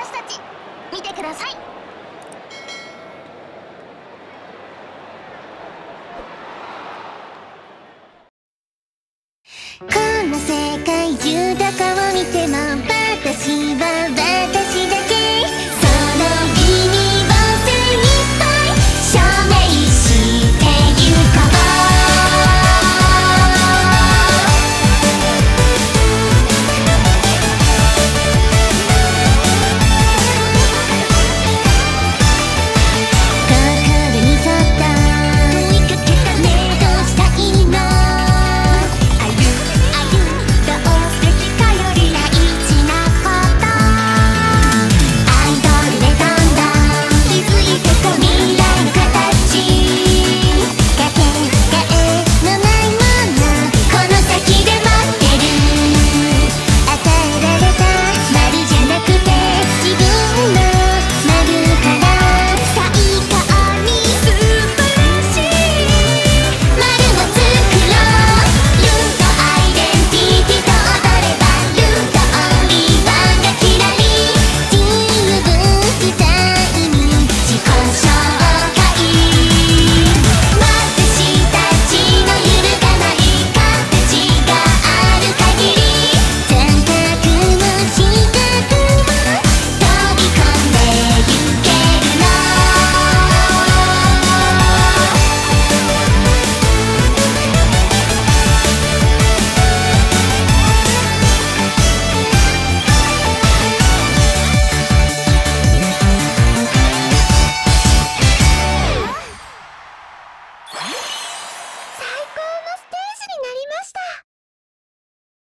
私たち見てください。この世界